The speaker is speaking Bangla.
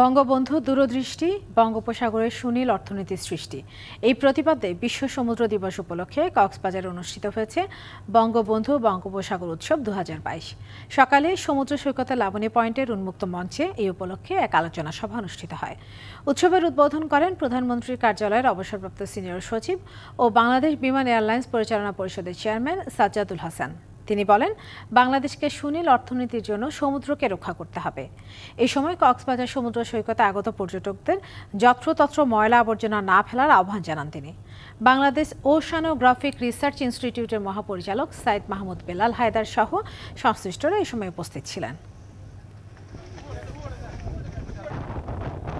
বঙ্গবন্ধু দূরদৃষ্টি, বঙ্গোপসাগরের সুনীল অর্থনীতির সৃষ্টি। এই প্রতিপাদ্যে বিশ্ব সমুদ্র দিবস উপলক্ষে কক্সবাজারে অনুষ্ঠিত হয়েছে বঙ্গবন্ধু বঙ্গোপসাগর উৎসব দু হাজার বাইশ। সকালে সমুদ্র সৈকতে লাবণী পয়েন্টের উন্মুক্ত মঞ্চে এই উপলক্ষে এক আলোচনা সভা অনুষ্ঠিত হয়। উৎসবের উদ্বোধন করেন প্রধানমন্ত্রীর কার্যালয়ের অবসরপ্রাপ্ত সিনিয়র সচিব ও বাংলাদেশ বিমান এয়ারলাইন্স পরিচালনা পরিষদের চেয়ারম্যান সাজ্জাদুল হাসান। তিনি বলেন, বাংলাদেশকে সুনীল অর্থনীতির জন্য সমুদ্রকে রক্ষা করতে হবে। এই সময় কক্সবাজার সমুদ্র সৈকতে আগত পর্যটকদের যত্রতত্র ময়লা আবর্জনা না ফেলার আহ্বান জানান তিনি। বাংলাদেশ ওশানোগ্রাফিক রিসার্চ ইনস্টিটিউটের মহাপরিচালক সাইদ মাহমুদ বেলাল হায়দার সহ সংশ্লিষ্টরা এই সময় উপস্থিত ছিলেন।